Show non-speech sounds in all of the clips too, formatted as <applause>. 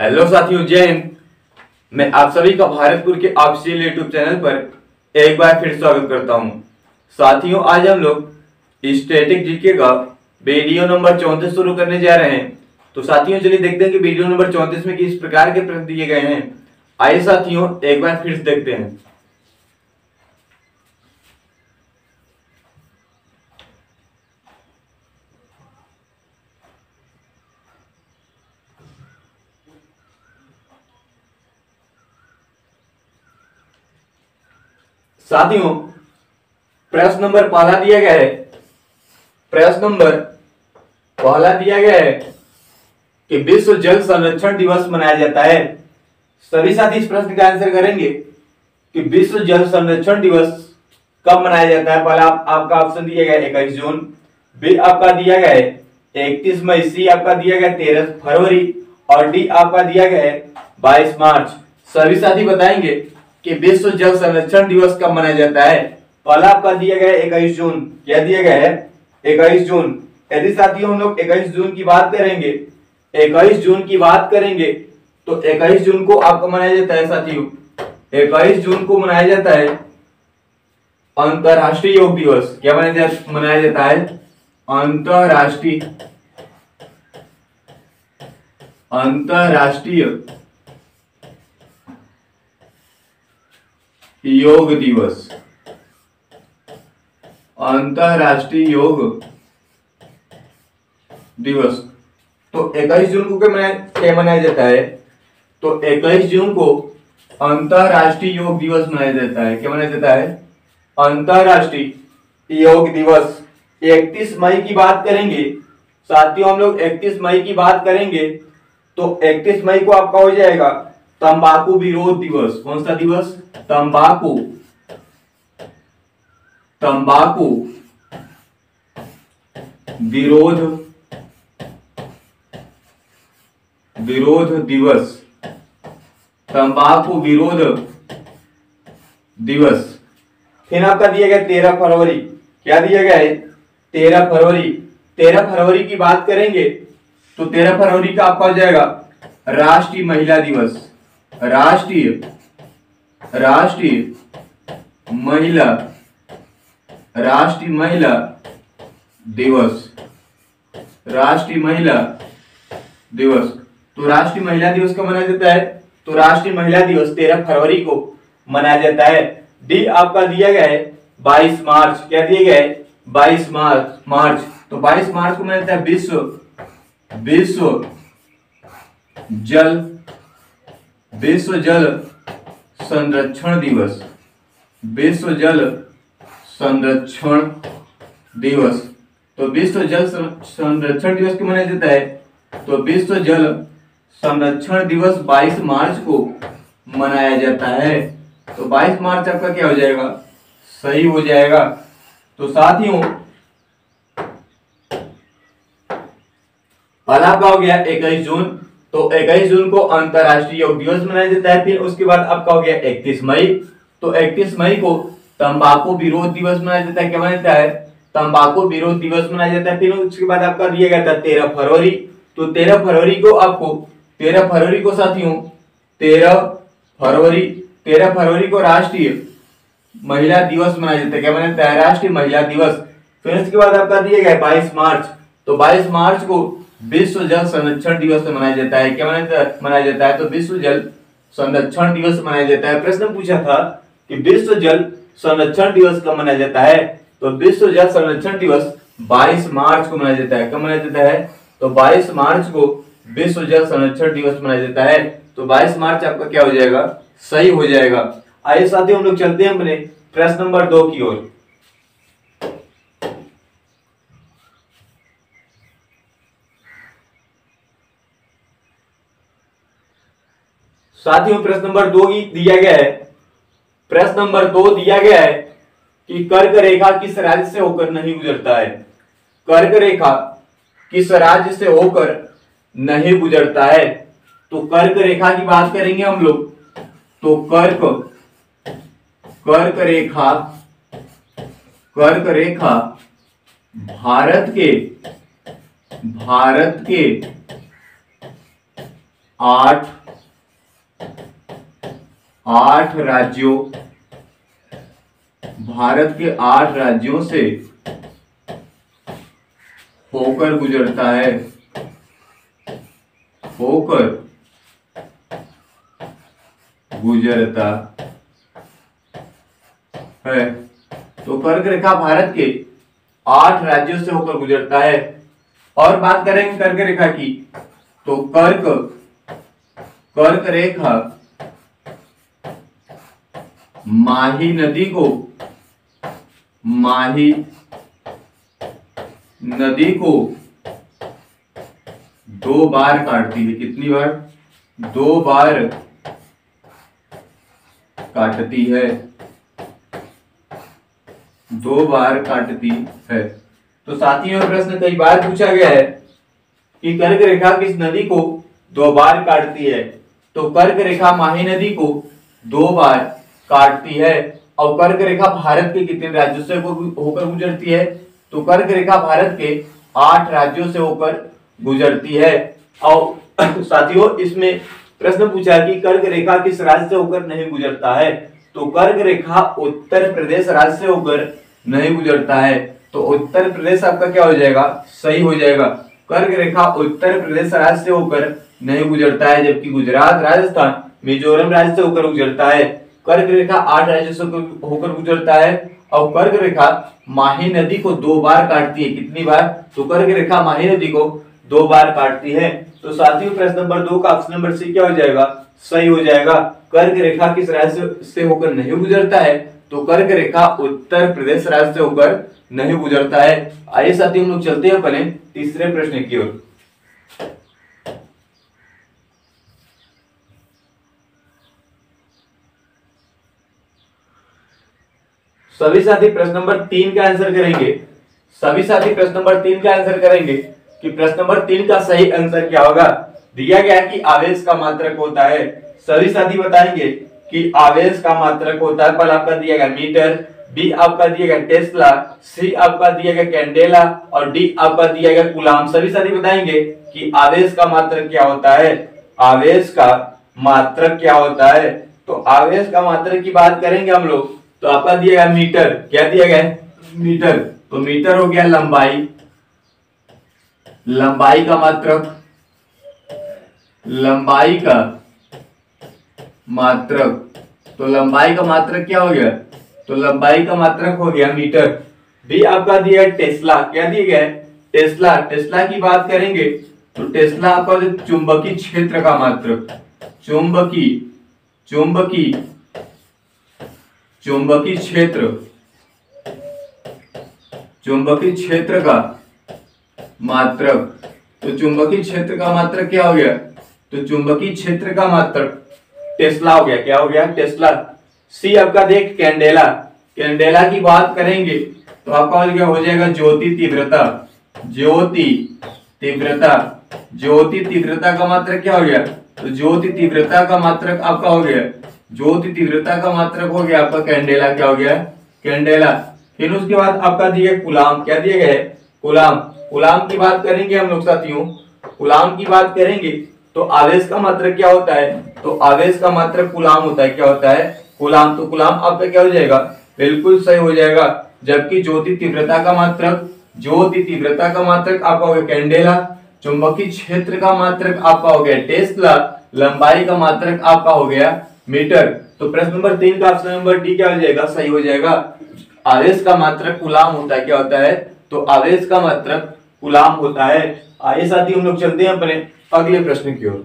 Hello साथियों, जय हिंद। मैं आप सभी का भारतपुर के ऑफिशियल यूट्यूब चैनल पर एक बार फिर स्वागत करता हूँ। साथियों, आज हम लोग स्टेटिक जीके का वीडियो नंबर चौंतीस शुरू करने जा रहे हैं। तो साथियों, चलिए देखते हैं कि वीडियो नंबर चौंतीस में किस प्रकार के प्रश्न दिए गए हैं। आइए साथियों, एक बार फिर देखते हैं। साथियों प्रश्न नंबर पहला दिया गया है। प्रश्न नंबर पहला दिया गया है कि विश्व जल संरक्षण दिवस मनाया जाता है। सभी साथी इस प्रश्न का आंसर करेंगे कि विश्व जल संरक्षण दिवस कब मनाया जाता है। पहला आप, आपका ऑप्शन दिया गया है इक्कीस जून। बी आपका दिया गया है इकतीस मई। सी आपका दिया गया तेरह फरवरी। और डी आपका दिया गया है बाईस मार्च। सभी साथी बताएँगे कि विश्व जल संरक्षण दिवस कब मनाया जाता है? पहला आपका दिया गया है इक्कीस जून। क्या दिया गया है? इक्कीस जून। यदि साथियों, हम लोग इक्कीस जून की बात करेंगे, इक्कीस जून की बात करेंगे तो इक्कीस जून को आपका मनाया जाता है साथियों। इक्कीस जून को मनाया जाता है अंतरराष्ट्रीय योग दिवस। क्या मनाया जाता मनाया जाता है? अंतरराष्ट्रीय। अंतरराष्ट्रीय। योग दिवस। अंतरराष्ट्रीय योग दिवस। तो 21 जून को क्या मनाया जाता है? तो 21 जून को अंतरराष्ट्रीय योग दिवस मनाया जाता है। क्या मनाया जाता है? अंतरराष्ट्रीय योग दिवस। 31 मई की बात करेंगे। साथियों, हम लोग 31 मई की बात करेंगे। तो 31 मई को आपका हो जाएगा तंबाकू विरोध दिवस, कौन सा दिवस? तंबाकू। तंबाकू विरोध विरोध दिवस। तंबाकू विरोध दिवस। फिर आपका दिया गया तेरह फरवरी। क्या दिया गया है? तेरह फरवरी। तेरह फरवरी की बात करेंगे तो तेरह फरवरी का आपका हो जाएगा राष्ट्रीय महिला दिवस। राष्ट्रीय राष्ट्रीय महिला राष्ट्रीय महिला दिवस, राष्ट्रीय महिला दिवस। तो राष्ट्रीय महिला दिवस कब मनाया जाता है? तो राष्ट्रीय महिला दिवस तेरह फरवरी को मनाया जाता है। डी आपका दिया गया है बाईस मार्च। क्या दिया गया है? बाईस मार्च मार्च। तो बाईस मार्च को मनाया जाता है विश्व विश्व जल विश्व जल संरक्षण दिवस। विश्व जल संरक्षण दिवस। तो विश्व जल संरक्षण दिवस क्यों मनाया जाता है? तो विश्व जल संरक्षण दिवस 22 मार्च को मनाया जाता है। तो 22 मार्च आपका क्या हो जाएगा? सही हो जाएगा। तो साथियों, पहला आपका हो गया इक्कीस जून। तो इक्कीस जून को अंतरराष्ट्रीय योग दिवस मनाया जाता है, फिर उसके बाद आपका हो गया इकतीस मई। तो इकतीस मई को तंबाकू विरोध दिवस मनाया जाता है, क्या मनाया जाता है? तंबाकू विरोध दिवस मनाया जाता है, फिर उसके बाद आपका दिया गया था तेरह फरवरी। तो तेरह फरवरी को आपको, तेरह फरवरी को साथियों, तेरह फरवरी तेरह फरवरी को राष्ट्रीय महिला दिवस मनाया जाता है, क्या मनाया जाता है? राष्ट्रीय महिला दिवस। फिर उसके बाद आपका दिया गया बाईस मार्च। तो बाईस मार्च को विश्व जल संरक्षण दिवस मनाया जाता है। क्या मनाया जाता है? तो विश्व जल संरक्षण दिवस मनाया जाता है। प्रश्न पूछा था कि विश्व जल संरक्षण दिवस कब मनाया जाता है? तो विश्व जल संरक्षण दिवस 22 मार्च को मनाया जाता है। कब मनाया जाता है? तो 22 मार्च को विश्व जल संरक्षण दिवस मनाया जाता है। तो 22 मार्च आपका क्या हो जाएगा? सही हो जाएगा। आइए साथियों, हम लोग चलते हैं अपने प्रश्न नंबर दो की ओर। साथियों, प्रश्न नंबर दो दिया गया है। प्रश्न नंबर दो दिया गया है कि कर्क रेखा किस राज्य से होकर नहीं गुजरता है। कर्क रेखा किस राज्य से होकर नहीं गुजरता है। तो कर्क रेखा की बात करेंगे हम लोग। तो कर्क कर्क रेखा कर्क रेखा भारत के भारत के आठ आठ राज्यों, भारत के आठ राज्यों से होकर गुजरता है। होकर गुजरता है। तो कर्क रेखा भारत के आठ राज्यों से होकर गुजरता है। और बात करेंगे कर्क रेखा की तो कर्क कर्क रेखा माही नदी को, माही नदी को दो बार काटती है। कितनी बार? दो बार काटती है। दो बार काटती है। तो साथियों प्रश्न कई बार पूछा गया है कि कर्क रेखा किस नदी को दो बार काटती है? तो कर्क रेखा माही नदी को दो बार काटती है। और कर्क रेखा भारत के कितने राज्यों से होकर गुजरती है? तो कर्क रेखा भारत के आठ राज्यों से होकर गुजरती है। और <coughs> साथियों, इसमें प्रश्न पूछा कि कर्क रेखा किस राज्य से होकर नहीं गुजरता है? तो कर्क रेखा उत्तर प्रदेश राज्य से होकर नहीं गुजरता है। तो उत्तर प्रदेश आपका क्या हो जाएगा? सही हो जाएगा। कर्क रेखा उत्तर प्रदेश राज्य से होकर नहीं गुजरता है, जबकि गुजरात राजस्थान मिजोरम राज्य से होकर गुजरता है। कर्क रेखा आठ राज्यों से होकर गुजरता है और कर्क रेखा माही नदी को दो बार काटती है। कितनी बार? तो कर्क रेखा माही नदी को दो बार काटती है। तो साथियों, प्रश्न नंबर दो का ऑप्शन नंबर सी क्या हो जाएगा? सही हो जाएगा। कर्क रेखा किस राज्य से होकर नहीं गुजरता है? तो कर्क रेखा उत्तर प्रदेश राज्य से होकर नहीं गुजरता है। आइए साथियों, हम लोग चलते हैं पहले तीसरे प्रश्न की ओर। सभी साथी प्रश्न नंबर तीन का आंसर करेंगे। सभी साथी प्रश्न नंबर तीन का आंसर करेंगे कि प्रश्न नंबर तीन का सही आंसर क्या होगा? दिया गया है कि आवेश का मात्रक होता है। सभी साथी बताएँगे कि आवेश का मात्रक होता है। पहले आपका दिया गया मीटर बी आपका दिया गया टेस्ला सी आपका दिया गया कैंडेला और डी आपका दिया गया गुलाम। सभी साथी बताएँगे कि आवेश का मात्रक क्या होता है? आवेश का मात्रक क्या होता है? तो आवेश का मात्रक की बात करेंगे हम लोग। तो आपका दिया गया मीटर क्या दिया गया मीटर। तो मीटर हो गया लंबाई। लंबाई का मात्रक लंबाई का मात्रक तो लंबाई का मात्रक क्या हो गया? तो लंबाई का मात्रक हो गया मीटर। भी आपका दिया है टेस्ला। क्या दिया गया है? टेस्ला। टेस्ला की बात करेंगे तो टेस्ला आपका जो चुंबकीय क्षेत्र का मात्रक चुंबकी चुंबकी चुंबकीय क्षेत्र चुंबकीय क्षेत्र का मात्रक तो चुंबकीय क्षेत्र का मात्रक क्या हो गया? तो चुंबकीय क्षेत्र का मात्रक टेस्ला हो गया। क्या हो गया? टेस्ला। सी आपका देख, कैंडेला। कैंडेला की बात करेंगे तो आपका हो जाएगा? ज्योति तीव्रता। ज्योति तीव्रता। ज्योति तीव्रता का मात्रक क्या हो गया? तो ज्योति तीव्रता का मात्रक आपका हो गया। ज्योति तीव्रता का मात्रक हो गया, आपका कैंडेला क्या हो गया? कैंडेला। फिर उसके बाद आपका दिया गुलाम। क्या गया है गुलाम। गुलाम की बात करेंगे हम लोग साथियों। गुलाम की बात करेंगे तो आवेश का मात्रक क्या होता है? तो आवेश का मात्रक गुलाम होता है। क्या होता है? गुलाम। तो गुलाम आपका क्या हो जाएगा? बिल्कुल सही हो जाएगा। जबकि ज्योति तीव्रता का मात्रक ज्योति तीव्रता का मात्रक आपका हो गया कैंडेला। चुंबकीय क्षेत्र का मात्रक आपका हो गया टेस्ला। लंबाई का मात्रक आपका हो गया मीटर तो प्रश्न नंबर तीन का ऑप्शन नंबर डी क्या हो जाएगा? सही हो जाएगा। आवेश का मात्रक गुलाम होता है, क्या होता है? तो आवेश का मात्रक गुलाम होता है। आइए साथी, हम लोग चलते हैं अपने अगले प्रश्न की ओर।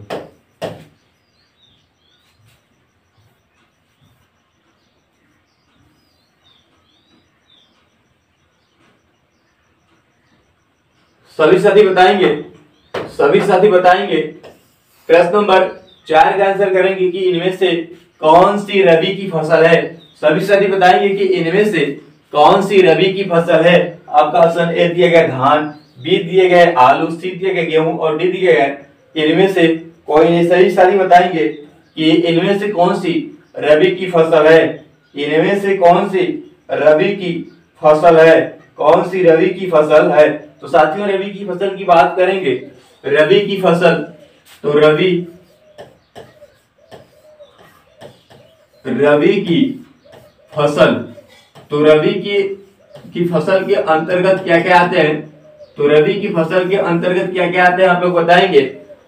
सभी साथी बताएँगे? सभी साथी बताएँगे? प्रश्न नंबर चार का आंसर करेंगे कि इनमें से कौन सी रबी की फ़सल है? सभी साथी बताएँगे कि इनमें से कौन सी रबी की फ़सल है? आपका ऑप्शन ए दिया गया धान बी दिए गए आलू सी दिए गए गेहूँ और डी दिए गए इनमें से कोई सही सारी बताएँगे कि इनमें से कौन सी रबी की फ़सल है? इनमें से कौन सी रबी की फ़सल है? कौन सी रबी की फ़सल है? तो साथियों, रबी की फ़सल की बात करेंगे। रबी की फ़सल तो रबी रवि की फ़सल तो रवि की की फ़सल के अंतर्गत क्या क्या आते हैं? तो रवि की फ़सल के अंतर्गत क्या क्या आते हैं आप लोग बताएँगे?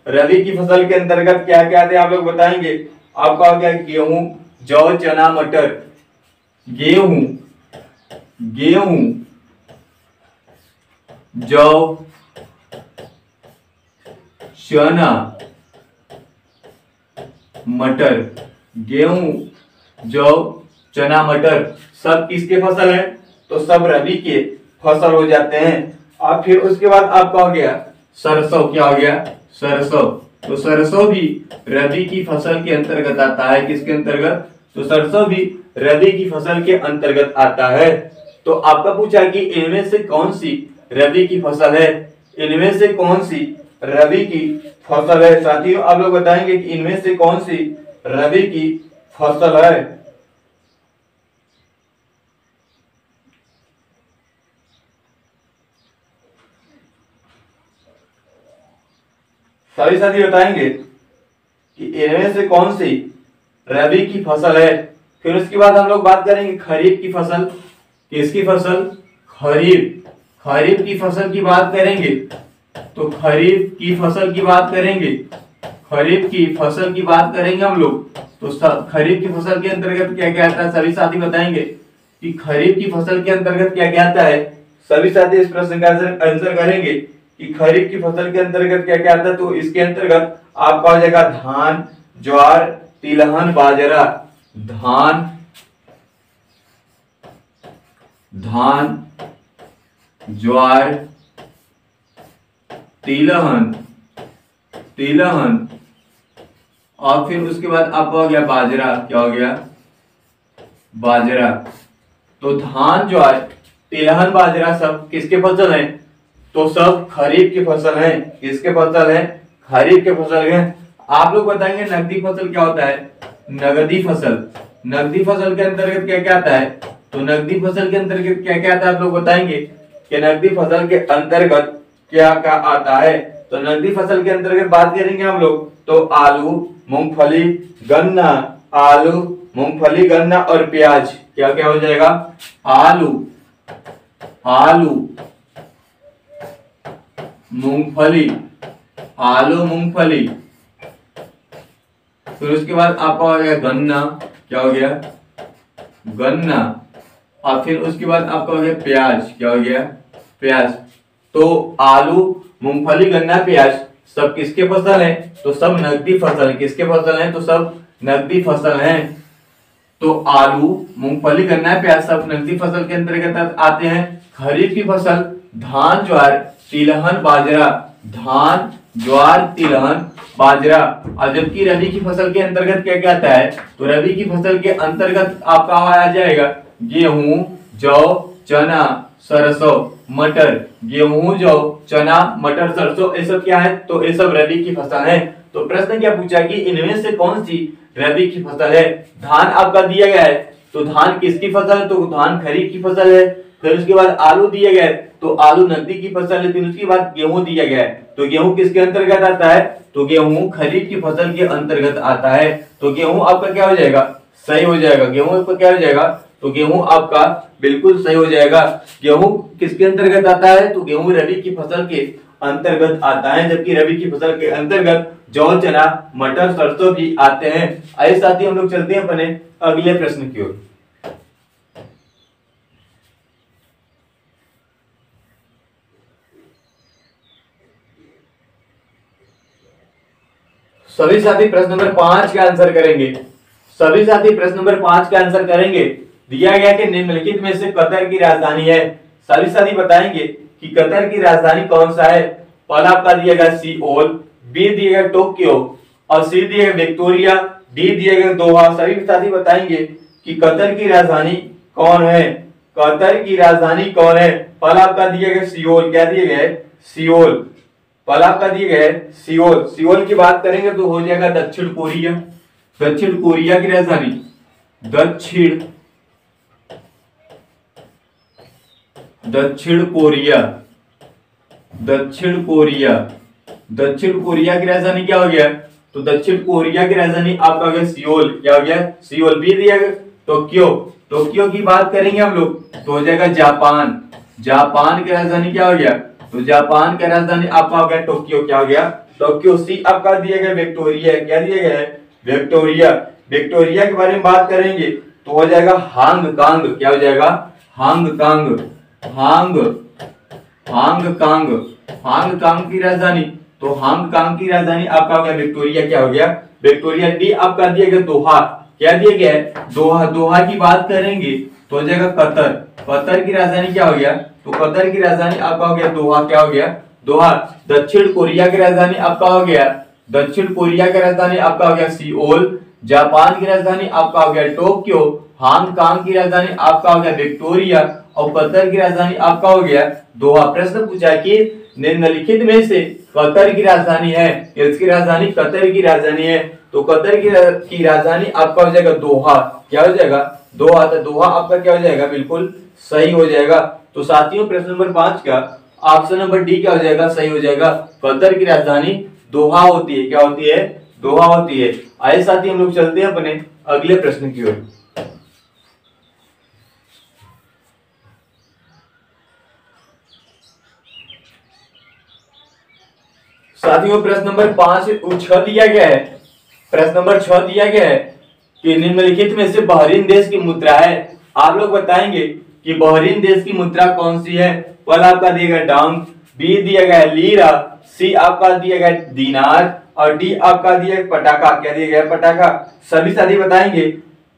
रवि की फ़सल के अंतर्गत क्या क्या आते हैं आप लोग बताएँगे? आपका गया गेहूँ, जौ, चना, मटर। गेहूँ गेहूँ, जौ, चना, मटर। गेहूँ जौ चना, मटर सब किसके फ़सल है? तो सब रबी के फ़सल हो जाते हैं। और फिर उसके बाद आपका हो गया? सरसों क्या हो गया? सरसों। तो सरसों भी रबी की फ़सल के अंतर्गत आता है। किसके अंतर्गत? तो सरसों भी रबी की फ़सल के अंतर्गत आता है। तो आपका पूछा कि इनमें से कौन सी रबी की फ़सल है? इनमें से कौन सी रबी की फ़सल है? साथियों, आप लोग बताएँगे कि इनमें से कौन सी रबी की फ़सल है। सभी साथी बताएँगे कि इनमें से कौन सी रबी की फ़सल है? फिर उसके बाद हम लोग बात करेंगे खरीफ की फ़सल। किसकी फ़सल? खरीफ। खरीफ की फ़सल की बात करेंगे तो खरीफ की फ़सल की बात करेंगे। खरीफ की फ़सल की बात करेंगे हम लोग। तो खरीफ की फ़सल के अंतर्गत क्या क्या आता है? सभी साथी बताएँगे कि खरीफ की फ़सल के अंतर्गत क्या क्या आता है? सभी साथी इस प्रश्न का आंसर करेंगे कि खरीफ की फ़सल के अंतर्गत क्या क्या आता है? तो इसके अंतर्गत आपका आ जाएगा धान, ज्वार, तिलहन, बाजरा। धान धान, ज्वार, तिलहन तिलहन और फिर उसके बाद आपका हो गया बाजरा, क्या हो गया? बाजरा। तो धान जो है, तिलहन बाजरा सब किसके फ़सल है? तो सब खरीफ की फ़सल है। किसके फ़सल है? खरीफ के फ़सल है। आप लोग बताएँगे नकदी फ़सल क्या होता है? नगदी फ़सल। नगदी फ़सल के अंतर्गत क्या क्या आता है? तो नकदी फ़सल के अंतर्गत क्या क्या आता है आप लोग बताएँगे? कि नकदी फ़सल के अंतर्गत क्या क्या आता है? तो नकदी फ़सल के अंतर्गत बात करेंगे हम लोग। तो आलू, मूंगफली, गन्ना, आलू, मूंगफली, गन्ना और प्याज। क्या क्या हो जाएगा? आलू आलू, मूंगफली आलू, मूंगफली। फिर उसके बाद आपका हो गया गन्ना। क्या हो गया? गन्ना। और फिर उसके बाद आपका हो गया प्याज। क्या हो गया? प्याज। तो आलू, मूंगफली, गन्ना, प्याज। सब किसके फ़सल है? तो सब नकदी फ़सल है। किसके फ़सल है? तो सब नकदी फ़सल है। तो आलू, मूंगफली गन्ना प्याज, सब नकदी फ़सल के अंतर्गत आते हैं। खरीफ की फ़सल, धान, ज्वार, तिलहन, बाजरा। धान, ज्वार, तिलहन, बाजरा। और जबकि रबी की फ़सल के अंतर्गत क्या क्या आता है? तो रबी की फ़सल के अंतर्गत आपका आ जाएगा गेहूँ, जौ, चना, सरसों। मटर, गेहूँ, जौ चना, मटर, सरसों, ये सब क्या है? तो ये सब रबी की फ़सल है। तो प्रश्न क्या पूछा कि इनमें से कौन सी रबी की फ़सल है? धान आपका दिया गया है। तो धान किसकी फ़सल है? तो धान खरीफ की फ़सल है। फिर उसके बाद आलू दिए गए तो आलू नकदी की फ़सल है। फिर उसके बाद गेहूँ दिया गया है। तो गेहूँ किसके अंतर्गत आता है? तो गेहूँ खरीफ की फ़सल के अंतर्गत आता है। तो गेहूँ आपका क्या हो जाएगा? सही हो जाएगा। गेहूँ आपका क्या हो जाएगा? तो गेहूँ आपका बिल्कुल सही हो जाएगा। गेहूँ किसके अंतर्गत आता है? तो गेहूँ रबी की फ़सल के अंतर्गत आता है, जबकि रबी की फ़सल के अंतर्गत जौ, चना, मटर, सरसों भी आते हैं। आइए साथ ही हम लोग चलते हैं अपने अगले प्रश्न की ओर। सभी साथी प्रश्न नंबर पाँच का आंसर करेंगे। सभी साथी प्रश्न नंबर पाँच का आंसर करेंगे। दिया गया कि निम्नलिखित में से कतर की राजधानी है। सभी साथी बताएँगे कि कतर की राजधानी कौन सा है? पहला आपका दिया गया सीओल, बी दिया गया टोक्यो, और सी दिया गया विक्टोरिया, डी दिया गया दोहा। सभी साथी बताएँगे कि कतर की राजधानी कौन है? कतर की राजधानी कौन है? पहला आपका दिया गया सियोल क्या दिया गया सियोल पहला आपका दिया गया सियोल सियोल की बात करेंगे तो हो जाएगा दक्षिण कोरिया। दक्षिण कोरिया की राजधानी। दक्षिण दक्षिण कोरिया। दक्षिण कोरिया। दक्षिण कोरिया की राजधानी क्या हो गया? तो दक्षिण कोरिया की राजधानी आपका गया सियोल। क्या हो गया? सियोल बी दिया गया। टोक्यो। टोक्यो की बात करेंगे हम लोग तो हो जाएगा जापान। जापान की राजधानी क्या हो गया? तो जापान की राजधानी आपका हो गया टोक्यो। क्या हो गया? टोक्यो सी आपका दिया गया? विक्टोरिया। क्या दिया गया है? विक्टोरिया। विक्टोरिया के बारे में बात करेंगे तो हो जाएगा हांग कांग क्या हो जाएगा? Hong Kong Hong Hong Kong Hong Kong की राजधानी। तो हांग कांग की राजधानी आपका हो गया विक्टोरिया। क्या हो गया? विक्टोरिया डी आपका दिया गया दोहा। क्या दिया गया है? दोहा। दोहा की बात करेंगे तो हो जाएगा कतर। कतर की राजधानी क्या हो गया? तो कतर की राजधानी आपका हो गया दोहा। क्या हो गया? दोहा। दक्षिण कोरिया की राजधानी आपका हो गया। दक्षिण कोरिया की राजधानी आपका हो गया सीओल जापान की राजधानी आपका हो गया टोक्यो। हांगकांग की राजधानी आपका हो गया विक्टोरिया और कतर की राजधानी आपका हो गया दोहा। प्रश्न पूछा कि निम्नलिखित में से कतर की राजधानी है इसकी राजधानी? कतर की राजधानी है। तो कतर की, की राजधानी आपका हो जाएगा दोहा। क्या हो जाएगा? दोहा। तो दोहा आपका क्या हो जाएगा? बिल्कुल सही हो जाएगा। तो साथियों प्रश्न नंबर पाँच का ऑप्शन नंबर डी क्या हो जाएगा? सही हो जाएगा। कतर की राजधानी दोहा होती है। क्या होती है? दोहा होती है। आए साथी हम लोग चलते हैं अपने अगले प्रश्न की ओर। साथियों, प्रश्न नंबर पाँच छह दिया गया है। प्रश्न नंबर छह दिया गया है कि निम्नलिखित में से बहरीन देश की मुद्रा है। आप लोग बताएँगे कि बहरीन देश की मुद्रा कौन सी है? पहला आपका दिया गया डांग बी दिया गया लीरा, सी आपका दिया गया दीनार, और डी आपका दिया पटाखा। क्या दिया गया पटाखा। सभी साथी बताएँगे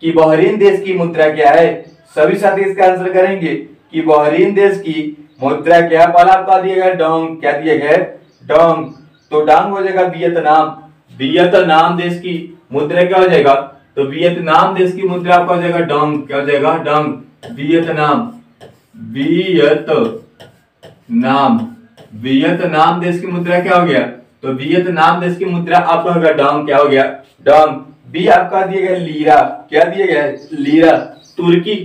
कि बहरीन देश की मुद्रा क्या है? सभी साथी इसका आंसर करेंगे कि बहरीन देश की मुद्रा क्या है। पहला आपका दिया गया डोंग। क्या दिया गया डोंग। तो डांग हो जाएगा वियतनाम। वियतनाम देश की मुद्रा क्या हो जाएगा? तो वियतनाम देश की मुद्रा आपका हो जाएगा डोंग। क्या हो जाएगा? डोंग। वियतनाम। वियत नाम वियतनाम देश की मुद्रा क्या हो गया? तो वियतनाम देश की मुद्रा आपका हो गया डोंग। क्या हो गया? डोंग। बी आपका दिया गया लीरा। क्या दिया गया लीरा। तुर्की।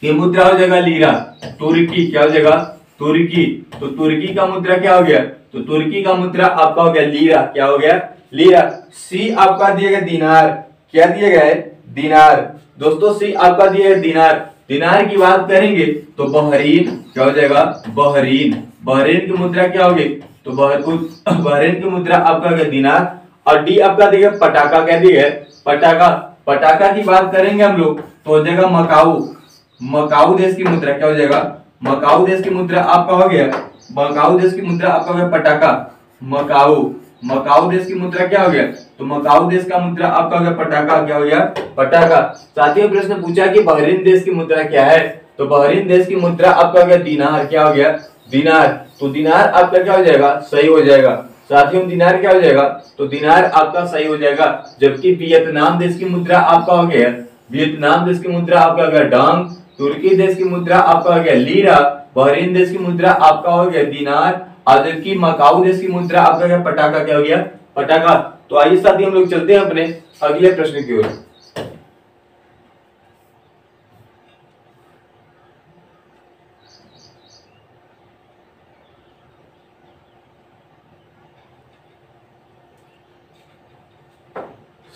की मुद्रा हो जाएगा लीरा। तुर्की। क्या हो जाएगा? तुर्की। तो तुर्की का मुद्रा क्या हो गया? तो तुर्की का मुद्रा आपका हो गया लीरा। क्या हो गया? लीरा। सी आपका दिया गया दिनार। क्या दिया गया है? दिनार। दोस्तों, सी आपका दिया है दिनार। दिनार की बात करेंगे तो बहरीन, क्या हो जाएगा? बहरीन। बहरीन की मुद्रा क्या होगी? तो बहरीन की मुद्रा आपका गया दिनार। और डी आपका दिया पटाखा। क्या दिया है पटाखा। पटाखा की बात करेंगे हम लोग तो हो जाएगा मकाऊ। मकाऊ देश की मुद्रा क्या हो जाएगा? मकाऊ देश की मुद्रा आपका हो गया मकाऊ देश की मुद्रा आपका हो गया पटाखा। मकाऊ। मकाऊ देश की मुद्रा क्या हो गया? तो मकाऊ देश का मुद्रा आपका हो गया पटाखा। क्या हो गया? पटाखा। साथियों, प्रश्न पूछा कि बहरीन देश की मुद्रा क्या है? तो बहरीन देश की मुद्रा आपका हो गया दिनार। क्या हो गया? दिनार। तो दिनार आपका क्या हो जाएगा? सही हो जाएगा। साथियों, दिनार क्या हो जाएगा? तो दिनार आपका सही हो जाएगा, जबकि वियतनाम देश की मुद्रा आपका हो गया। वियतनाम देश की मुद्रा आपका हो गया डांग। तुर्की देश की मुद्रा आपका हो गया लीरा। बहरीन देश की मुद्रा आपका हो गया दिनार और जबकि मकाऊ देश की मुद्रा आपका क्या पटाखा क्या हो गया? पटाखा। तो आइए साथ ही हम लोग चलते हैं अपने अगले प्रश्न की ओर।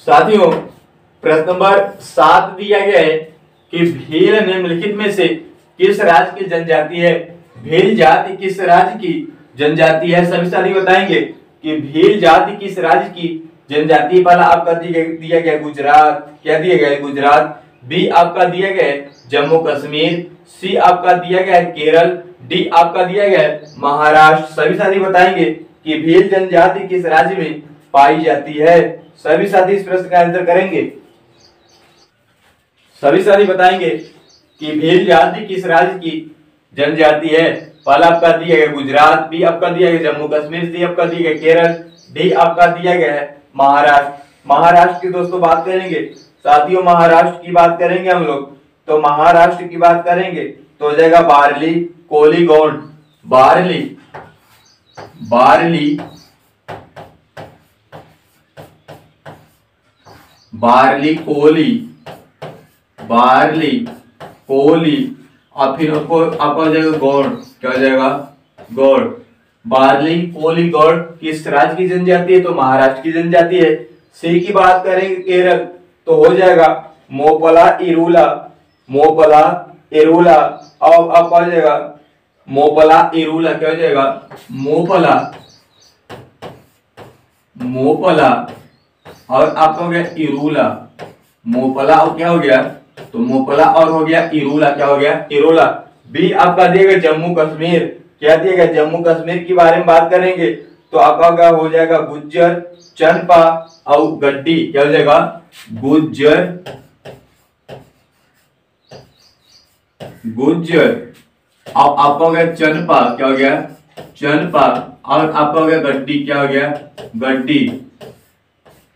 साथियों, प्रश्न नंबर सात दिया गया है कि भील निम्नलिखित में से किस राज्य की जनजाति है? भील जाति किस राज्य की जनजाति है? सभी साथी बताएँगे कि भील जाति किस राज्य की जनजाति पहला आपका दिया गया गुजरात। क्या दिया गया गुजरात। बी आपका दिया गया जम्मू कश्मीर। सी आपका दिया गया केरल। डी आपका दिया गया महाराष्ट्र। सभी साथी बताएँगे कि भील जनजाति किस राज्य में पाई जाती है? सभी साथी इस प्रश्न का आंसर करेंगे। सभी साथी बताएँगे कि भील जाति किस राज्य की जनजाति है? पहला आपका दिया गया गुजरात, बी आपका दिया गया जम्मू कश्मीर, सी आपका दिया गया केरल, डी आपका दिया गया है महाराष्ट्र। महाराष्ट्र की दोस्तों बात करेंगे, साथियों, महाराष्ट्र की बात करेंगे हम लोग। तो महाराष्ट्र की बात करेंगे तो हो जाएगा बारली, कोली गोंड। बारली बारली बारली कोली, बारली कोली और फिर आपको, आपका हो जाएगा गौड़ क्या हो जाएगा? गौड़ बार्ली पोलीगौड़ किस राज्य की जनजाति है? तो महाराष्ट्र की जनजाति है। सी की बात करेंगे केरल तो हो जाएगा मोपला, इरूला। मोपला, इरूला। अब क्या हो जाएगा मोपला, इरूला, क्या हो जाएगा? मोपला। मोपला। और आपका हो गया इरूला। मोपला और क्या हो गया? तो मोपला और हो गया, इरोला क्या हो गया? इरूला। बी आपका दिएगा जम्मू कश्मीर। क्या दिएगा? जम्मू कश्मीर के बारे में बात करेंगे। तो आपका क्या हो जाएगा? गुज्जर चंपा और गड्डी। क्या हो जाएगा? गुज्जर। गुज्जर। और आपका हो गया चंपा क्या हो गया? चंपा और आपका हो गया गड्डी। क्या हो गया? गड्डी।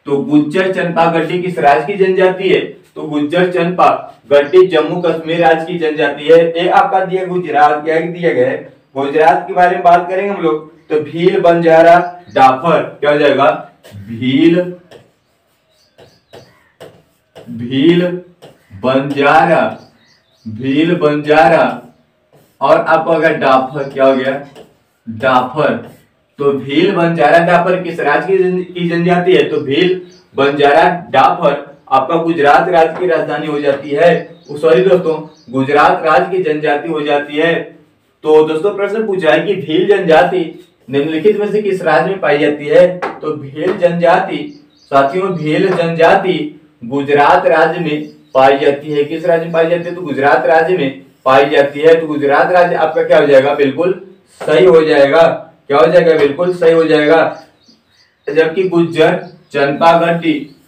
तो गुज्जर चंपा गड्डी किस राज्य की जनजाति है? तो गुज्जर चंपा गड्डी जम्मू कश्मीर राज्य की जनजाति है। ये आपका दिया गुजरात, क्या दिया गया है? गुजरात के बारे में बात करेंगे हम लोग। तो भील बंजारा डाफर, क्या हो जाएगा? भील भील बंजारा भील बंजारा और आपको अगर डाफर, क्या हो गया? डाफर। तो भील बंजारा डाफर किस राज्य की जनजाति है? तो भील बंजारा डाफर। आपका गुजरात राज्य की राजधानी हो जाती है। सॉरी दोस्तों, गुजरात राज्य की जनजाति हो जाती है। तो दोस्तों, प्रश्न पूछा है कि भील जनजाति निम्नलिखित में से किस राज्य में पाई जाती है? तो भील जनजाति, साथियों, भील जनजाति गुजरात राज्य में पाई जाती है। किस राज्य में पाई जाती है? तो गुजरात राज्य में पाई जाती है। तो गुजरात राज्य आपका क्या हो जाएगा? बिल्कुल सही हो जाएगा। क्या हो जाएगा? बिल्कुल सही हो जाएगा। जबकि गुज्जर चंपा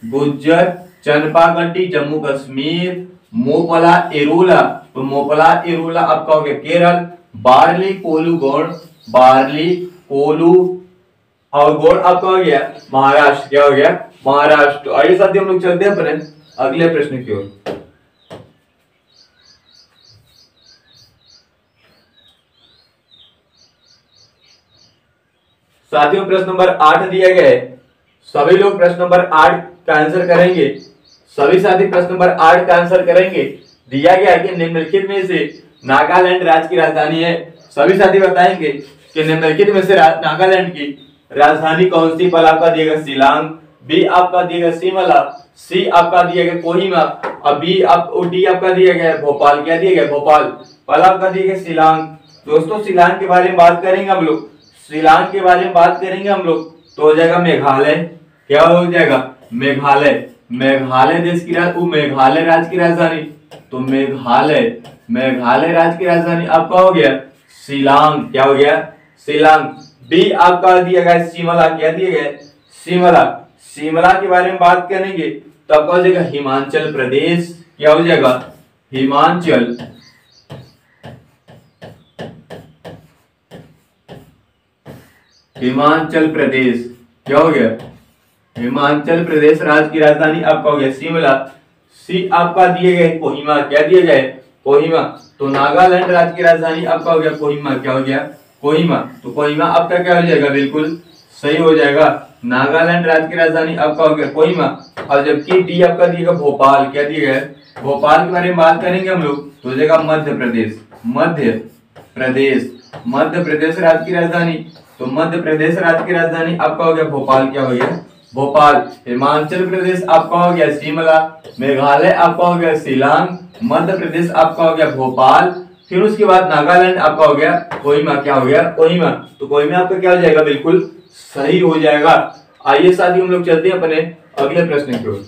गुज्जर चंपा गड्डी जम्मू कश्मीर, मोपला, एरोला। तो मोपला, एरोला आपका हो गया केरल, बारली कोलू गौड़ बारली, कोलू और गौड़ आपका हो गया महाराष्ट्र, क्या हो गया? महाराष्ट्र। आइए साथी हम लोग चलते हैं अपने अगले प्रश्न की ओर। साथियों, प्रश्न नंबर आठ दिया गया है। सभी लोग प्रश्न नंबर आठ का आंसर करेंगे। सभी साथी प्रश्न नंबर आठ का आंसर करेंगे। दिया गया कि निम्नलिखित में से नागालैंड राज्य की राजधानी है। सभी साथी बताएँगे कि निम्नलिखित में से नागालैंड की राजधानी कौन सी? पल आपका दिएगा शिलांग, बी आपका दिएगा शिमला, सी आपका दिया गया कोहिमा, और बी आप डी आपका दिया गया भोपाल। क्या दिया गया? भोपाल। पल आपका दिया गया शिलांग। दोस्तों, शिलांग के बारे में बात करेंगे हम लोग। शिलांग के बारे में बात करेंगे हम लोग तो हो जाएगा मेघालय। क्या हो जाएगा? मेघालय। मेघालय देश की राज मेघालय राज्य की राजधानी। तो मेघालय मेघालय राज्य की राजधानी आपका हो गया? शिलांग। क्या हो गया? शिलांग। बी आपका दिया गया? शिमला। क्या दिया गया? शिमला। शिमला के बारे में बात करेंगे तो आपका हो जाएगा? हिमाचल प्रदेश। क्या हो जाएगा? हिमाचल। हिमाचल प्रदेश। क्या हो गया? हिमाचल प्रदेश राज्य की राजधानी आपका हो गया शिमला। सी आपका दिए गए कोहिमा, क्या दिए गए कोहिमा। तो नागालैंड राज्य की राजधानी आपका हो गया कोहिमा, क्या हो गया? कोहिमा। तो कोहिमा आपका क्या हो जाएगा? बिल्कुल सही हो जाएगा। नागालैंड राज्य की राजधानी आपका हो गया कोहिमा। और जबकि डी आपका दिएगा भोपाल, क्या दिया गया भोपाल के बारे में बात करेंगे हम लोग तो हो जाएगा मध्य प्रदेश। मध्य प्रदेश। मध्य प्रदेश राज्य की राजधानी। तो मध्य प्रदेश राज्य की राजधानी आपका हो गया भोपाल, क्या हो गया? भोपाल, हिमाचल प्रदेश आपका हो गया शिमला, मेघालय आपका हो गया शिलांग, मध्य प्रदेश आपका हो गया भोपाल, फिर उसके बाद नागालैंड आपका हो गया कोहिमा, क्या हो गया? कोहिमा। तो कोहिमा आपका क्या हो जाएगा? बिल्कुल सही हो जाएगा। आइए साथी हम लोग चलते हैं अपने अगले प्रश्न की ओर।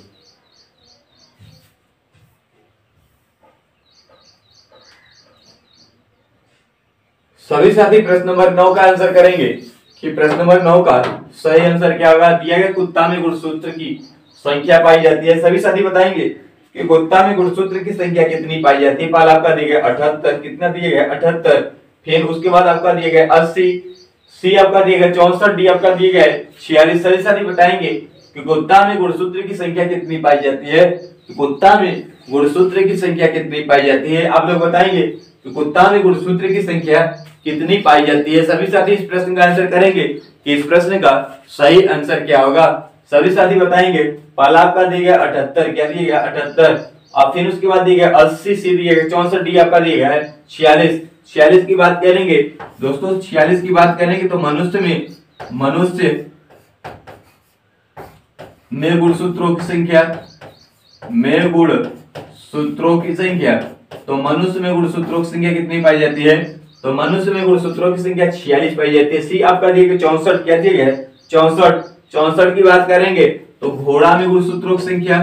सभी साथी प्रश्न नंबर नौ का आंसर करेंगे कि प्रश्न नंबर नौ का सही आंसर क्या होगा? दिया गया कुत्ता में गुणसूत्र की संख्या पाई जाती है। सभी साथी बताएँगे कि कुत्ता में गुणसूत्र की संख्या कितनी पाई जाती है? पाल आपका दिया गया अठहत्तर। कितना दिया गया? अठहत्तर। फिर उसके बाद आपका दिया गया अस्सी। सी आपका दिया गया चौसठ। डी आपका दिया गया छियालीस। सभी साथी बताएँगे कि कुत्ता में गुणसूत्र की संख्या कितनी पाई जाती है? कुत्ता में गुणसूत्र की संख्या कितनी पाई जाती है? आप लोग बताएँगे कि कुत्ता में गुणसूत्र की संख्या कितनी पाई जाती है? सभी साथी इस प्रश्न का आंसर करेंगे कि इस प्रश्न का सही आंसर क्या होगा? सभी साथी बताएँगे। पहला आपका दिया गया अठहत्तर, क्या दिया गया? अठहत्तर। और फिर उसके बाद दिया गया अस्सी सी दिया गया चौसठ डी आपका दिया गया है, छियालीस। छियालीस की बात करेंगे। दोस्तों, छियालीस की बात करेंगे तो मनुष्य में मनुष्य में गुण गुणसूत्रों की संख्या में गुण सूत्रों की संख्या तो मनुष्य में गुणसूत्रों की संख्या कितनी पाई जाती है? तो मनुष्य में गुणसूत्रों की संख्या छियालीस पाई जाती है। सी आपका दिए चौसठ क्या दिया गया चौसठ। चौसठ की बात करेंगे तो घोड़ा में गुणसूत्रों की संख्या?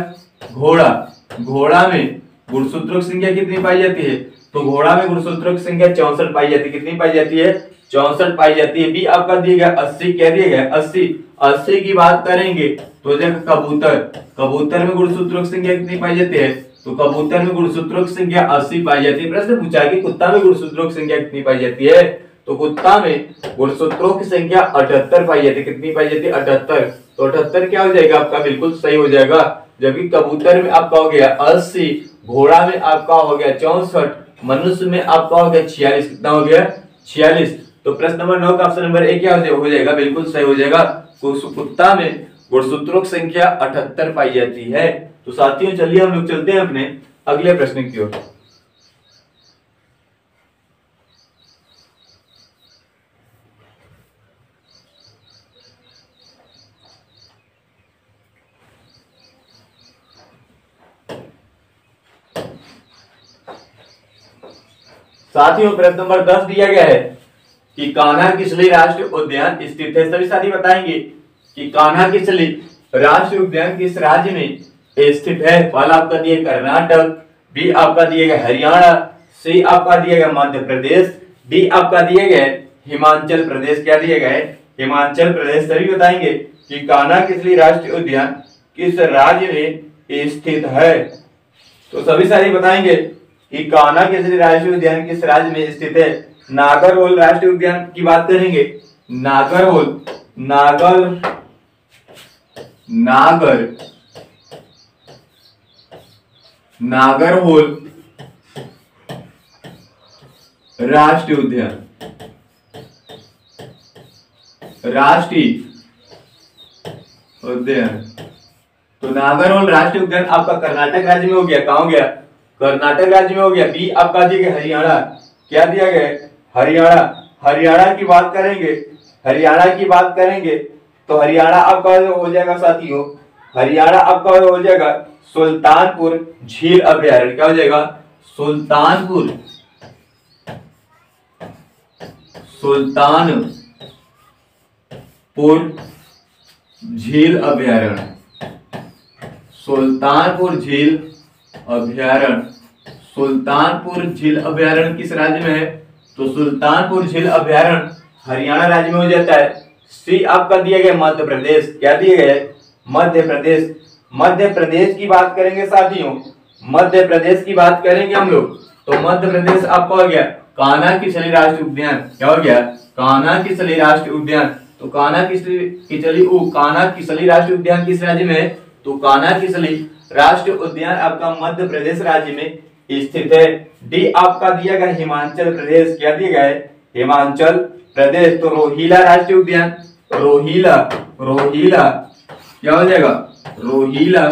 घोड़ा। घोड़ा में गुणसूत्रों की संख्या कितनी पाई जाती है? तो घोड़ा में गुणसूत्रों की संख्या चौसठ पाई जाती है। कितनी पाई जाती है? चौसठ पाई जाती है। बी आपका दिया गया अस्सी। क्या दिया गया अस्सी। अस्सी की बात करेंगे तो देखो कबूतर। कबूतर में गुणसूत्रों की संख्या कितनी पाई जाती है? तो कबूतर में गुणसूत्रों की संख्या अस्सी पाई जाती है। प्रश्न पूछा कि कुत्ता में गुणसूत्रों की संख्या कितनी पाई जाती है? तो कुत्ता में गुणसूत्रों की संख्या अठहत्तर पाई जाती है। कितनी पाई जाती है? अठहत्तर। तो अठहत्तर क्या हो जाएगा? आपका बिल्कुल सही हो जाएगा। जबकि कबूतर में आपका हो गया अस्सी, घोड़ा में आपका हो गया चौसठ, मनुष्य में आपका हो गया छियालीस। कितना हो गया? छियालीस। तो प्रश्न नंबर नौ का ऑप्शन नंबर एक क्या हो जाएगा। बिल्कुल सही हो जाएगा। कुत्ता में गुणसूत्रों की संख्या अठहत्तर पाई जाती है। तो साथियों, चलिए हम लोग चलते हैं अपने अगले प्रश्न की ओर। साथियों, प्रश्न नंबर दस दिया गया है कि कान्हा किसली राष्ट्रीय उद्यान स्थित है? सभी साथी बताएँगे। कि कान्हा किसली राष्ट्रीय उद्यान किस राज्य में स्थित है? पहला आपका दिया कर्नाटक बी आपका दिया गया हरियाणा सी आपका दिया गया मध्य प्रदेश डी आपका दिया गया हिमाचल प्रदेश। क्या दिया गया हिमाचल प्रदेश। सभी बताएँगे कि कान्हा किसली राष्ट्रीय उद्यान किस राज्य में स्थित है? तो सभी सारी बताएँगे कि कान्हा किसली राष्ट्रीय उद्यान किस राज्य में स्थित है? नागरहोल राष्ट्रीय उद्यान की बात करेंगे। नागरहोल नागर नागर. नागरहोल राष्ट्रीय उद्यान. राष्ट्रीय उद्यान. तो नागरहोल राष्ट्रीय उद्यान आपका कर्नाटक राज्य में हो गया, कहा गया? कर्नाटक राज्य में हो गया, बी आपका दिया गया हरियाणा. क्या दिया गया? हरियाणा. हरियाणा की बात करेंगे. हरियाणा की बात करेंगे. तो हरियाणा आपका हो जाएगा साथियों? हरियाणा आपका हो जाएगा? सुल्तानपुर झील अभ्यारण्य। क्या हो जाएगा? सुल्तानपुर। सुल्तानपुर झील अभ्यारण्य। सुल्तानपुर झील अभ्यारण्य। सुल्तानपुर झील अभ्यारण्य किस राज्य में है? तो सुल्तानपुर झील अभ्यारण्य हरियाणा राज्य में हो जाता है। सी आपका दिया गया मध्य प्रदेश। क्या दिया गया मध्य प्रदेश। मध्य प्रदेश की बात करेंगे साथियों। मध्य प्रदेश की बात करेंगे हम लोग। तो मध्य प्रदेश आपका हो गया? कान्हा किसली राष्ट्रीय उद्यान। क्या हो गया? कान्हा किसली राष्ट्रीय उद्यान। तो कान्हा किसली कान्हा किसली राष्ट्रीय उद्यान किस राज्य में है? तो कान्हा किसली राष्ट्रीय उद्यान आपका मध्य प्रदेश राज्य में स्थित है। डी आपका दिया गया हिमाचल प्रदेश। क्या दिया गया हिमाचल प्रदेश तो रोहिला राष्ट्रीय उद्यान। रोहिला रोहिला, क्या हो जाएगा? रोहिला।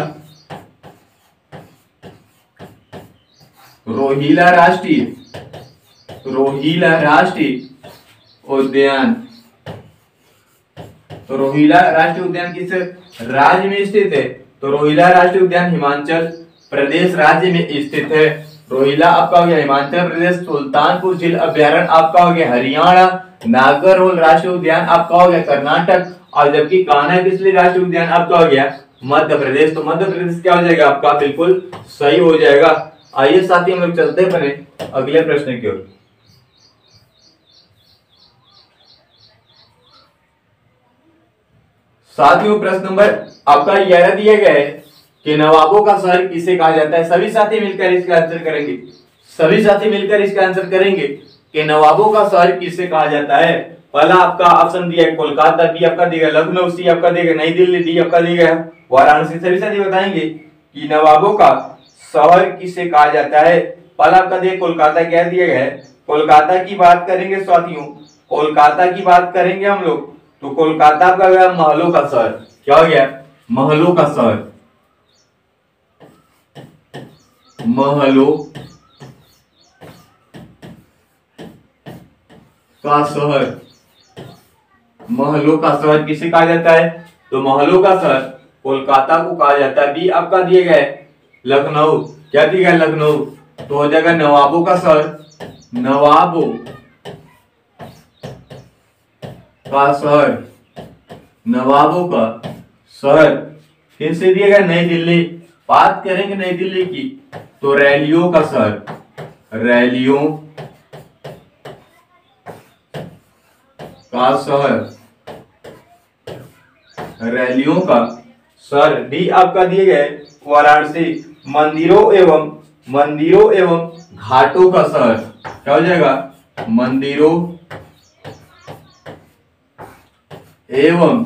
रोहिला राष्ट्रीय रोहिला राष्ट्रीय उद्यान। तो रोहिला राष्ट्रीय उद्यान किस? राज्य में स्थित है। तो रोहिला राष्ट्रीय उद्यान हिमाचल प्रदेश राज्य में स्थित है। रोहिला आपका हो गया हिमाचल प्रदेश, सुल्तानपुर झील अभ्यारण आपका हो गया हरियाणा नागरहोल राष्ट्रीय उद्यान आपका हो गया कर्नाटक, और जबकि कान्हा किसली राष्ट्रीय उद्यान आपका हो गया मध्य प्रदेश। तो मध्य प्रदेश क्या हो जाएगा आपका? बिल्कुल सही हो जाएगा। आइए साथी हम लोग चलते बने अगले प्रश्न की ओर। साथियों, प्रश्न नंबर आपका ग्यारह दिया गया है कि नवाबों का शहर किसे कहा जाता है? सभी साथी मिलकर इसका आंसर करेंगे। सभी साथी मिलकर इसका आंसर करेंगे कि नवाबों का शहर किसे कहा जाता है? पहला आपका ऑप्शन दिया है कोलकाता बी आपका दिया लखनऊ सी आपका दिया नई दिल्ली डी आपका दिया वाराणसी। सभी साथी बताएँगे कि नवाबों का शहर किसे कहा जाता है? पहला आपका दिया कोलकाता क्या दिया गया है कोलकाता की बात करेंगे साथियों। कोलकाता की बात करेंगे हम लोग। तो कोलकाता का गया महलों का शहर क्या हो गया? महलों का शहर महलों का शहर महलों का शहर किसे कहा जाता है? तो महलों का शहर कोलकाता को कहा जाता है। बी आपका दिए गए। लखनऊ। क्या दिया गया लखनऊ? तो हो जाएगा नवाबों का शहर नवाबों। का शहर नवाबों का शहर फिर से दिया गया नई दिल्ली। बात करेंगे नई दिल्ली की। तो रैलियों का शहर रैलियों का शहर रैलियों का शहर डी आपका दिए गए वाराणसी मंदिरों एवं मंदिरों एवं घाटों का शहर क्या हो जाएगा? मंदिरों एवं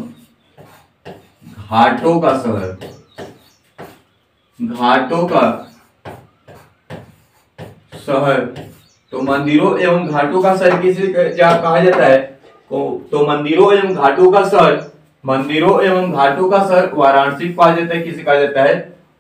घाटों का शहर घाटों का शहर तो मंदिरों एवं घाटों का शहर किसे कहा जाता है तो मंदिरों एवं घाटों का शहर मंदिरों एवं घाटों का शहर वाराणसी कहा जाता है किसे कहा जाता है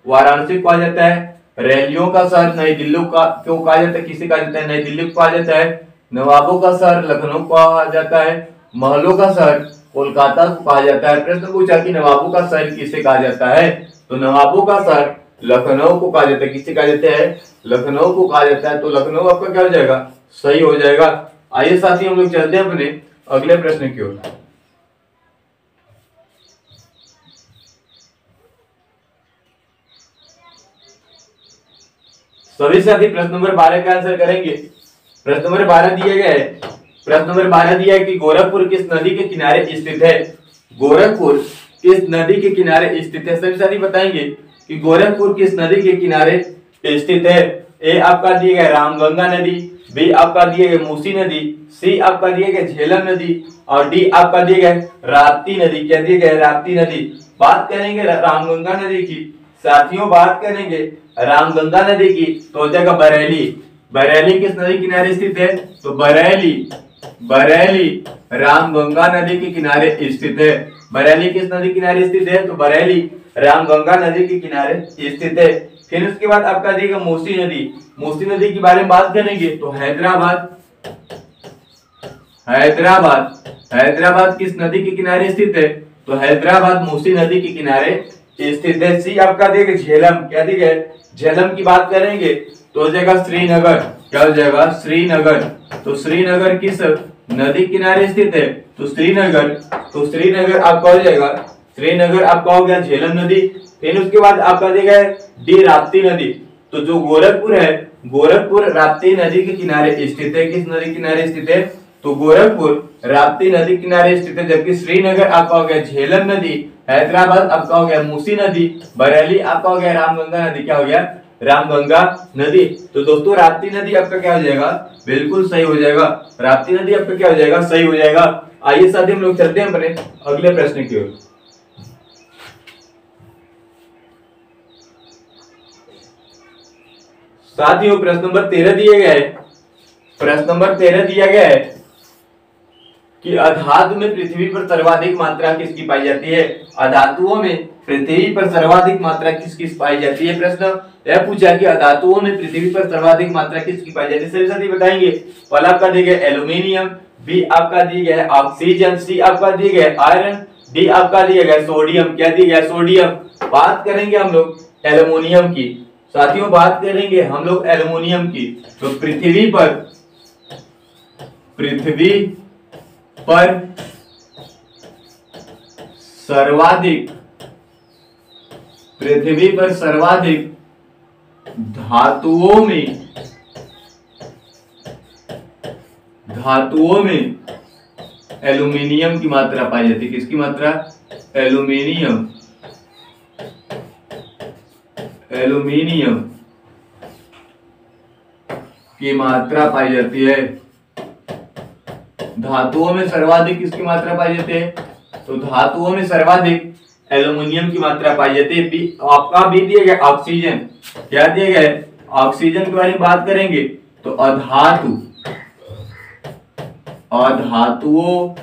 वाराणसी कहा जाता है रैलियों का शहर नई दिल्ली का क्यों कहा जाता है किसे कहा जाता है नई दिल्ली को कहा जाता है नवाबों का शहर लखनऊ कहा जाता है महलों का शहर कोलकाता को कहा जाता है प्रश्न पूछा कि नवाबों का शहर किसे कहा जाता है तो नवाबों का शहर लखनऊ को कहा जाता है। किसे कहा जाता है? लखनऊ को कहा जाता है। तो लखनऊ आपका क्या हो जाएगा? सही हो जाएगा। आइए साथी, हम लोग चलते हैं अपने अगले प्रश्न की ओर। सभी साथी, प्रश्न नंबर बारह का आंसर करेंगे। प्रश्न नंबर बारह दिया गया है। प्रश्न नंबर बारह दिया है कि गोरखपुर किस नदी के किनारे स्थित है? गोरखपुर किस नदी के किनारे स्थित है? सभी साथी बताएँगे। कि गोरखपुर किस नदी के किनारे स्थित है? ए आपका दिए गए रामगंगा नदी, बी आपका दिए गए मूसी नदी, सी आपका दिए गए झेलम नदी और डी आपका दिए गए राप्ती नदी। क्या दिए गए राप्ती नदी? बात करेंगे रामगंगा नदी की। साथियों, बात करेंगे रामगंगा नदी की। तो जगह बरेली। बरेली किस नदी किनारे स्थित है? तो बरेली बरेली रामगंगा नदी के किनारे स्थित है। बरेली किस नदी किनारे स्थित है? तो बरेली, रामगंगा नदी के किनारे स्थित है। फिर उसके बाद आपका देगा मोसी नदी। मोसी नदी के बारे में बात करेंगे तो हैदराबाद। हैदराबाद हैदराबाद किस नदी के किनारे स्थित है? तो हैदराबाद मोसी नदी के किनारे स्थित है। सी आपका देगा झेलम। क्या देगा? झेलम की बात करेंगे तो हो जाएगा श्रीनगर। क्या हो जाएगा? श्रीनगर। तो श्रीनगर किस नदी किनारे स्थित है? तो श्रीनगर तो श्रीनगर आपका हो जाएगा? श्रीनगर आपका हो गया? झेलम नदी। फिर उसके बाद आपका देगा डी राप्ती नदी। तो जो गोरखपुर है, गोरखपुर राप्ती नदी के किनारे स्थित है। किस नदी किनारे स्थित है? तो गोरखपुर राप्ती नदी किनारे स्थित है। जबकि श्रीनगर आपका हो गया? झेलम नदी। हैदराबाद आपका हो गया? मूसी नदी। बरेली आपका हो गया? रामगंगा नदी। क्या हो गया? रामगंगा नदी। तो दोस्तों, राप्ती नदी आपका क्या हो जाएगा? बिल्कुल सही हो जाएगा। राप्ती नदी आपका क्या हो जाएगा? सही हो जाएगा। आइए साथ हम लोग चलते हैं अपने अगले प्रश्न की ओर। साथियों, प्रश्न नंबर तेरह दिए गए प्रश्न नंबर तेरह दिया गया है कि अधातु में पृथ्वी पर सर्वाधिक मात्रा किसकी पाई जाती है? अधातुओं में पृथ्वी पर सर्वाधिक मात्रा किस किस पाई जाती है? प्रश्न, यह पूछा कि अधातुओं में पृथ्वी पर सर्वाधिक मात्रा किसकी पाई जाती है? सभी साथी बताएँगे। पहला आपका दिए गए एल्यूमिनियम बी आपका दिए गए ऑक्सीजन सी आपका दिए गए आयरन डी आपका दिए गए सोडियम क्या दिए गया सोडियम बात करेंगे हम लोग एल्यूमिनियम की। साथियों, बात करेंगे हम लोग एल्यूमिनियम की। तो पृथ्वी पर पृथ्वी पर सर्वाधिक, पृथ्वी पर सर्वाधिक धातुओं में धातुओं में एल्यूमिनियम की मात्रा पाई जाती है। किसकी मात्रा? एल्यूमिनियम। एल्यूमिनियम की मात्रा पाई जाती है। धातुओं में सर्वाधिक किसकी मात्रा पाई जाती है? तो धातुओं में सर्वाधिक एल्यूमिनियम की मात्रा पाई जाती है। आपका भी दिया गया, ऑक्सीजन। क्या दिया गया ऑक्सीजन के बारे में बात करेंगे। तो अधातु अधातुओं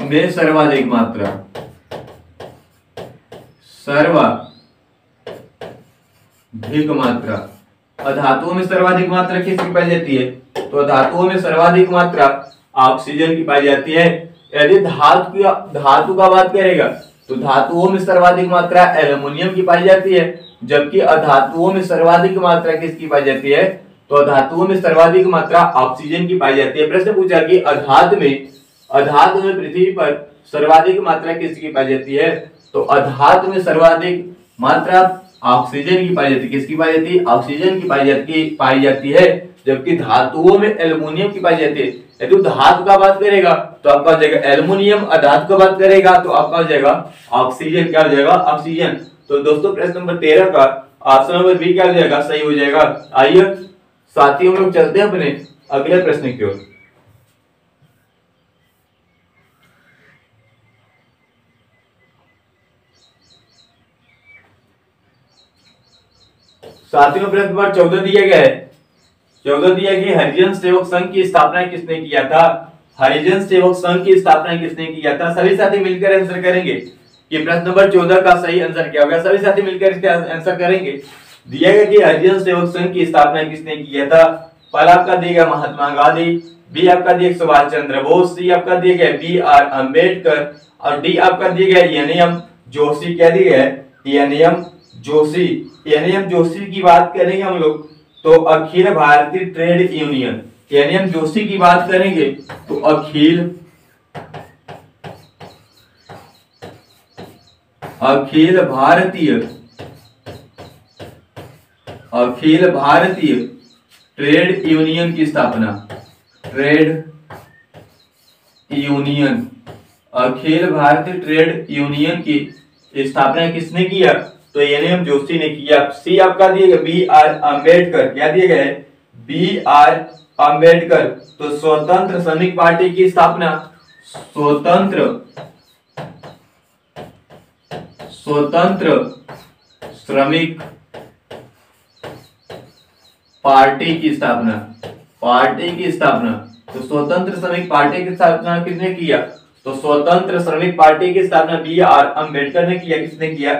में सर्वाधिक मात्रा। सर्वाधिक मात्रा। अधातुओं में सर्वाधिक मात्रा किसकी पाई जाती है? तो धातुओं में सर्वाधिक मात्रा ऑक्सीजन की पाई जाती है। यदि धातु धातु का बात करेगा तो धातुओं में सर्वाधिक मात्रा एल्युमिनियम की पाई जाती है, जबकि अधातुओं में सर्वाधिक मात्रा किसकी पाई जाती है? तो अधातुओं में सर्वाधिक मात्रा ऑक्सीजन की पाई जाती है। प्रश्न पूछा कि अधात में अधात में पृथ्वी पर सर्वाधिक मात्रा किसकी पाई जाती है? तो अधात में सर्वाधिक मात्रा ऑक्सीजन की पाई जाती है। किसकी पाई जाती है? ऑक्सीजन की पाई जाती पाई जाती है। जबकि धातुओं में एल्युमिनियम की पाई जाती है। यदि धातु का बात करेगा तो आपका हो जाएगा एल्युमिनियम अधातु का बात करेगा तो आपका हो जाएगा ऑक्सीजन क्या हो जाएगा? ऑक्सीजन तो दोस्तों, प्रश्न नंबर तेरह का ऑप्शन नंबर बी क्या हो जाएगा? सही हो जाएगा। आइए साथियों लोग चलते हैं अपने अगले प्रश्न की ओर। साथियों प्रश्न नंबर चौदह दिया गया है। चौदह दिया कि हरिजन सेवक संघ की स्थापना किसने किया था? हरिजन सेवक संघ की स्थापना किसने किया था? सभी साथी मिलकर आंसर करेंगे। ये प्रश्न नंबर चौदह का सही आंसर क्या होगा? सभी साथी मिलकर इसका आंसर करेंगे। दिया गया कि हरिजन सेवक संघ की स्थापना किसने किया था। पहला आपका दिया गया महात्मा गांधी, बी आपका दिया सुभाष चंद्र बोस, सी आपका दिया गया बी आर अंबेडकर और डी आपका दिया गया एन जोशी। क्या दिया गया एन जोशी। एन जोशी की बात करेंगे हम लोग तो Akhil Bharatiya trade union. N M Joshi की बात करेंगे तो अखिल अखिल भारतीय अखिल भारतीय ट्रेड यूनियन की स्थापना। Trade union. Akhil Bharatiya trade union की स्थापना किसने किया? तो एन एम जोशी ने किया। सी आपका दिए गए, बी आर अंबेडकर क्या दिए गए? बी आर अंबेडकर तो स्वतंत्र श्रमिक पार्टी की स्थापना। स्वतंत्र। स्वतंत्र श्रमिक पार्टी की स्थापना, पार्टी की स्थापना। तो स्वतंत्र श्रमिक पार्टी की स्थापना किसने किया? तो स्वतंत्र श्रमिक पार्टी की स्थापना बी आर अंबेडकर ने किया, किसने किया?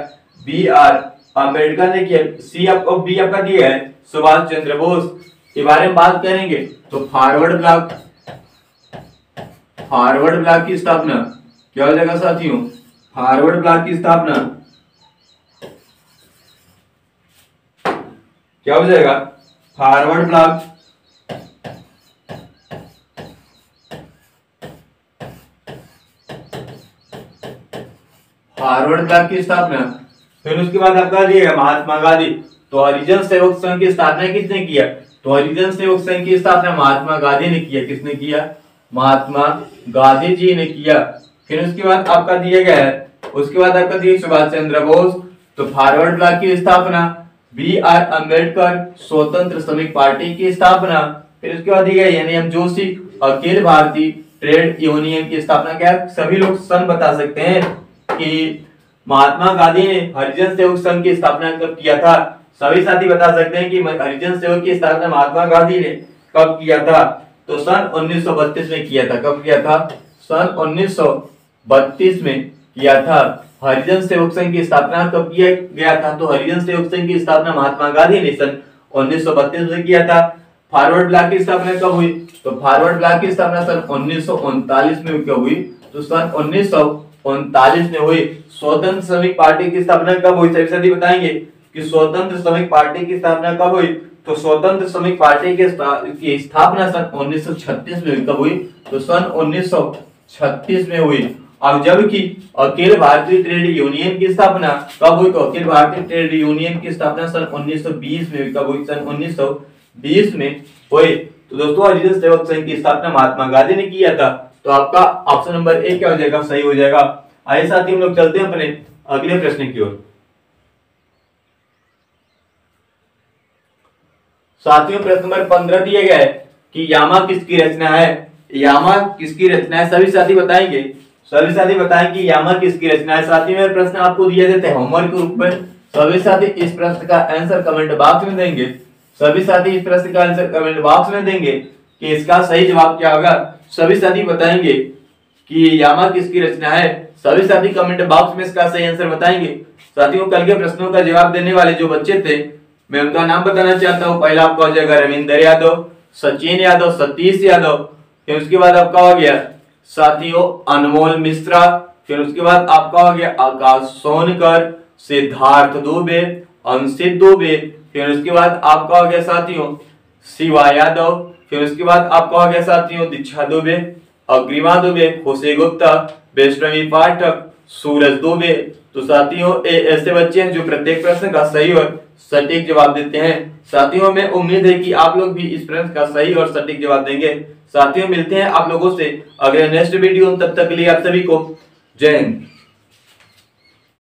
बी आर अंबेडकर ने किया। सी आपको बी आपका दिया है, सुभाष चंद्र बोस। के बारे में बात करेंगे। तो फॉरवर्ड ब्लॉक फॉरवर्ड ब्लॉक की स्थापना। क्या हो जाएगा साथियों? फॉरवर्ड ब्लॉक की स्थापना। क्या हो जाएगा? फॉरवर्ड ब्लॉक फॉरवर्ड ब्लॉक की स्थापना। फिर उसके बाद आपका दिएगा महात्मा गांधी। तो हरिजन सेवक संघ की स्थापना किसने किया तो हरिजन सेवक संघ की स्थापना महात्मा गांधी ने किया किसने किया महात्मा गांधी जी ने किया फिर उसके बाद आपका दिया गया है। उसके बाद आपका दिया सुभाष चंद्र बोस। तो फॉरवर्ड ब्लॉक की स्थापना। बी आर अंबेडकर स्वतंत्र श्रमिक पार्टी की स्थापना। फिर उसके बाद दिया गया M Joshi, Akhil Bharatiya trade union की स्थापना क्या सभी लोग सन बता सकते हैं कि महात्मा गांधी ने हरिजन सेवक संघ की स्थापना कब किया था? सभी साथी बता सकते हैं कि हरिजन सेवक की स्थापना महात्मा गांधी ने कब किया था? तो सन 1932 में किया था। कब किया था? सन 1932 में। किया था। हरिजन सेवक संघ की स्थापना कब किया गया था? तो हरिजन सेवक संघ की स्थापना महात्मा गांधी ने सन 1932 में किया था। फॉरवर्ड ब्लॉक की स्थापना कब हुई? तो फॉरवर्ड ब्लॉक की स्थापना सन उन्नीस में कब हुई? तो सन उन्नीस में हुई। स्वतंत्र श्रमिक पार्टी की स्थापना कब हुई? सभी सभी बताएँगे कि स्वतंत्र श्रमिक पार्टी की स्थापना कब हुई? तो स्वतंत्र श्रमिक पार्टी के की स्थापना सन 1936 में कब हुई? तो सन 1936 में हुई। अब जबकि अखिल भारतीय ट्रेड यूनियन की स्थापना कब हुई? तो अखिल भारतीय ट्रेड यूनियन की स्थापना सन 1920 में कब हुई? सन 1920 में हुई। तो दोस्तों हरिजन सेवक संघ की स्थापना महात्मा गांधी ने किया था। तो आपका ऑप्शन नंबर ए क्या हो जाएगा? सही हो जाएगा। आइए साथ ही हम लोग चलते हैं अपने अगले प्रश्न की ओर। साथियों, प्रश्न नंबर पंद्रह दिया गया है कि यामा किसकी रचना है? यामा किसकी रचना है? सभी साथी बताएँगे। सभी साथी बताएँ कि यामा किसकी रचना है? साथी में प्रश्न आपको दिया जाते हैं होमवर्क के रूप में सभी साथी इस प्रश्न का आंसर कमेंट बॉक्स में देंगे। सभी साथी इस प्रश्न का आंसर कमेंट बॉक्स में देंगे कि इसका सही जवाब क्या होगा। सभी साथी बताएँगे कि यामा किसकी रचना है। सभी साथी कमेंट बॉक्स में इसका सही आंसर बताएँगे। साथियों, कल के प्रश्नों का जवाब देने वाले जो बच्चे थे, मैं उनका नाम बताना चाहता हूँ। पहला आपका हो जाएगा रविंदर यादव, सचिन यादव, सतीश यादव। फिर उसके बाद आपका हो गया साथियों, अनमोल मिश्रा, फिर उसके बाद आपका हो गया आकाश सोनकर, सिद्धार्थ दुबे, अंशित दुबे, फिर उसके बाद आपका हो गया साथियों, शिवा यादव, फिर उसके बाद आपका हो गया साथियों, दीक्षा दुबे, अग्रिमा दुबे खुशी गुप्ता, वैष्णवी पाठक, सूरज दुबे तो साथियों ऐसे बच्चे हैं जो प्रत्येक प्रश्न का सही और सटीक जवाब देते हैं। साथियों, में उम्मीद है कि आप लोग भी इस प्रश्न का सही और सटीक जवाब देंगे। साथियों, मिलते हैं आप लोगों से अगले नेक्स्ट वीडियो तब तक के लिए आप सभी को जय हिंद।